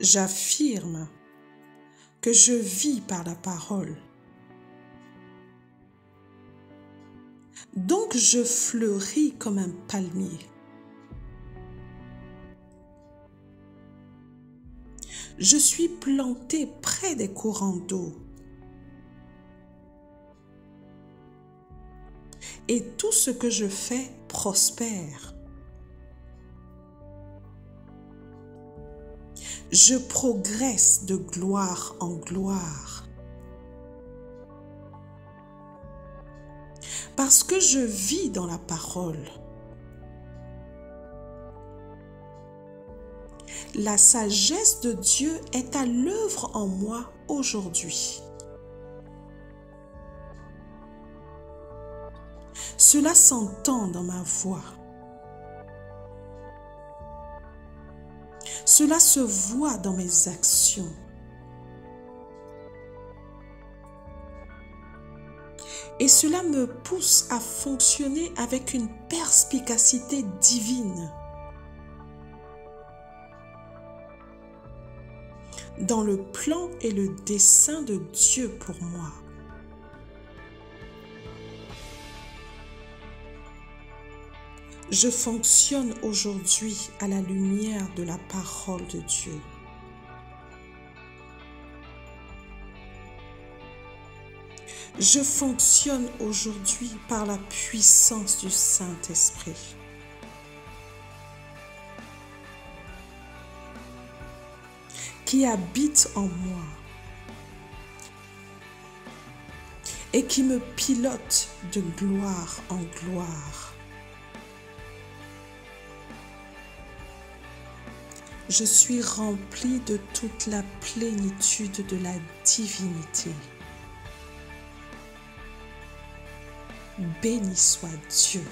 J'affirme que je vis par la parole. Donc je fleuris comme un palmier. Je suis planté près des courants d'eau. Et tout ce que je fais prospère. Je progresse de gloire en gloire. Parce que je vis dans la parole. La sagesse de Dieu est à l'œuvre en moi aujourd'hui. Cela s'entend dans ma voix. Cela se voit dans mes actions. Et cela me pousse à fonctionner avec une perspicacité divine. dans le plan et le dessein de Dieu pour moi. Je fonctionne aujourd'hui à la lumière de la parole de Dieu. Je fonctionne aujourd'hui par la puissance du Saint-Esprit. qui habite en moi et qui me pilote de gloire en gloire. Je suis rempli de toute la plénitude de la divinité. Béni soit Dieu.